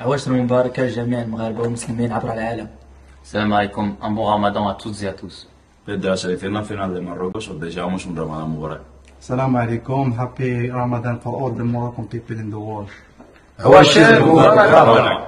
عواشر مباركة لجميع المغاربة والمسلمين عبر العالم Salam alaikum, un bon ramadan à toutes et à tous. Desde la selección nacional de Marruecos os deseamos un Ramadán Mubarak. Assalamu alaikum. Happy Ramadan for all the Moroccan people in the world. عواشر مبارك